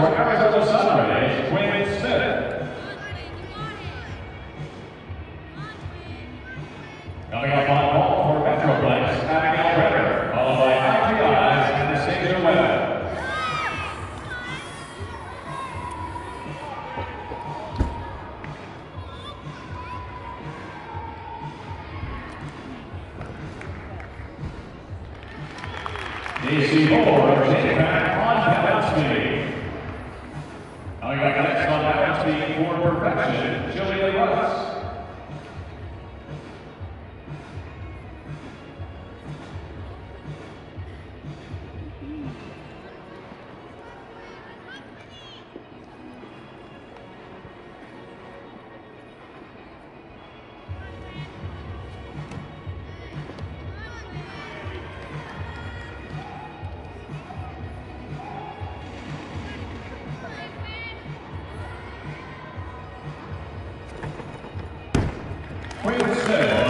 for Arizona Smith. Coming up on ball for followed by IGI's Anastasia Webb. DC Moore, J-Pack on balance beam. Coming up next on beam for perfection, Julia Russ. Queen Sarah.